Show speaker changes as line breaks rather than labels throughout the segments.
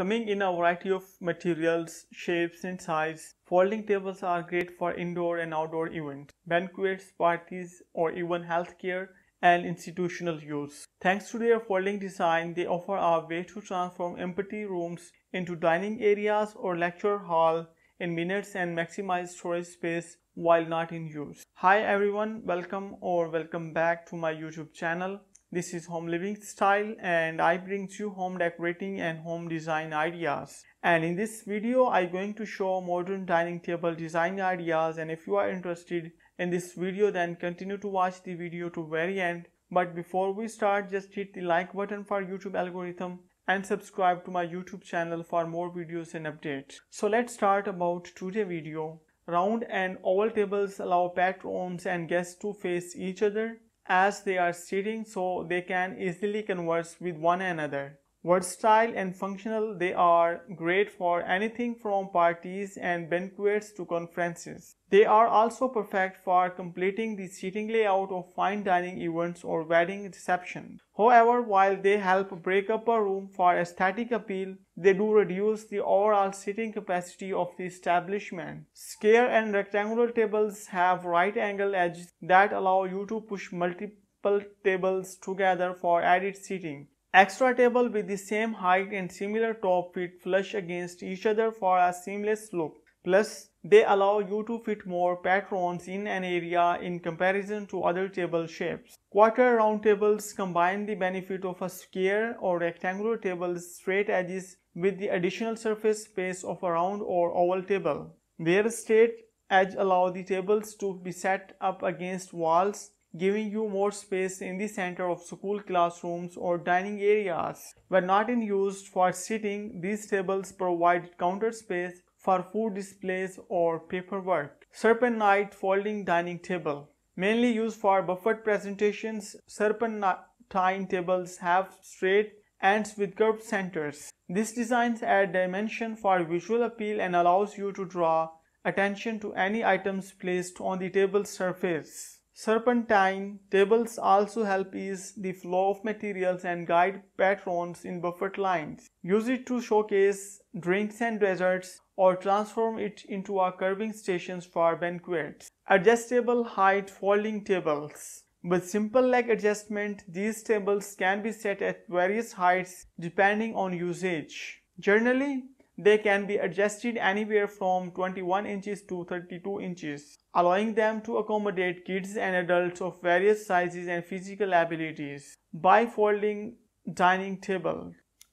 Coming in a variety of materials, shapes and size, folding tables are great for indoor and outdoor events, banquets, parties or even healthcare and institutional use. Thanks to their folding design, they offer a way to transform empty rooms into dining areas or lecture hall in minutes and maximize storage space while not in use. Hi everyone, welcome or welcome back to my YouTube channel. This is Home Living Style and I bring you home decorating and home design ideas. And in this video, I'm going to show modern dining table design ideas and if you are interested in this video then continue to watch the video to very end. But before we start, just hit the like button for YouTube algorithm and subscribe to my YouTube channel for more videos and updates. So let's start about today video. Round and oval tables allow patrons and guests to face each other as they are sitting so they can easily converse with one another. Versatile and functional, they are great for anything from parties and banquets to conferences. They are also perfect for completing the seating layout of fine dining events or wedding receptions. However, while they help break up a room for aesthetic appeal, they do reduce the overall seating capacity of the establishment. Square and rectangular tables have right angle edges that allow you to push multiple tables together for added seating. Extra table with the same height and similar top fit flush against each other for a seamless look. Plus, they allow you to fit more patrons in an area in comparison to other table shapes. Quarter round tables combine the benefit of a square or rectangular table's straight edges with the additional surface space of a round or oval table. Their straight edge allow the tables to be set up against walls giving you more space in the center of school classrooms or dining areas. When not in use for sitting, these tables provide counter space for food displays or paperwork. Serpentine folding dining table. Mainly used for buffet presentations, serpentine tables have straight ends with curved centers. This designs add dimension for visual appeal and allows you to draw attention to any items placed on the table surface. Serpentine tables also help ease the flow of materials and guide patrons in buffet lines. Use it to showcase drinks and desserts or transform it into a curving station for banquets. Adjustable height folding tables. With simple leg adjustment, these tables can be set at various heights depending on usage. Generally, they can be adjusted anywhere from 21 inches to 32 inches, allowing them to accommodate kids and adults of various sizes and physical abilities. Bi-folding dining table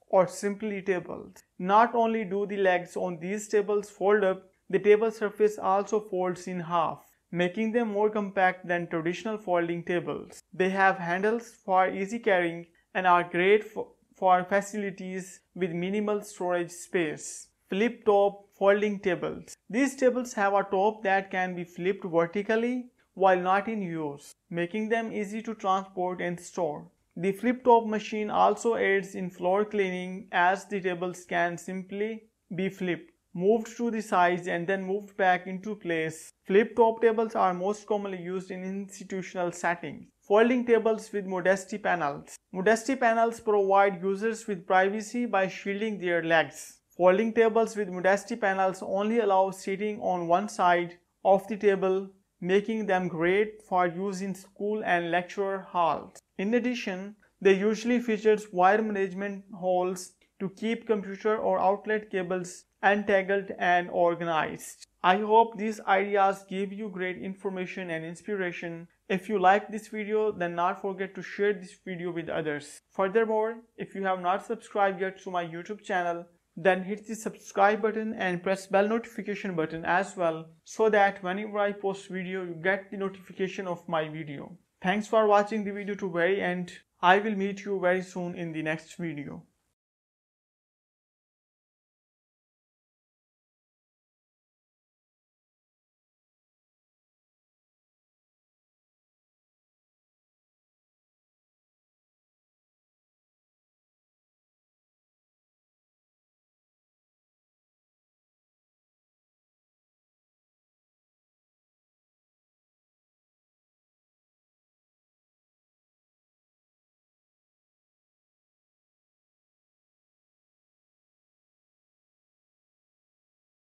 or simply tables. Not only do the legs on these tables fold up, the table surface also folds in half, making them more compact than traditional folding tables. They have handles for easy carrying and are great for for facilities with minimal storage space. Flip top folding tables. These tables have a top that can be flipped vertically while not in use, making them easy to transport and store. The flip top machine also aids in floor cleaning as the tables can simply be flipped, moved to the sides and then moved back into place. Flip top tables are most commonly used in institutional settings. Folding tables with modesty panels. Modesty panels provide users with privacy by shielding their legs. Folding tables with modesty panels only allow sitting on one side of the table, making them great for use in school and lecture halls. In addition, they usually feature wire management holes to keep computer or outlet cables untangled and organized. I hope these ideas give you great information and inspiration if you like this video, then not forget to share this video with others. Furthermore, if you have not subscribed yet to my YouTube channel, then hit the subscribe button and press bell notification button as well so that whenever I post video, you get the notification of my video. Thanks for watching the video to very end. I will meet you very soon in the next video.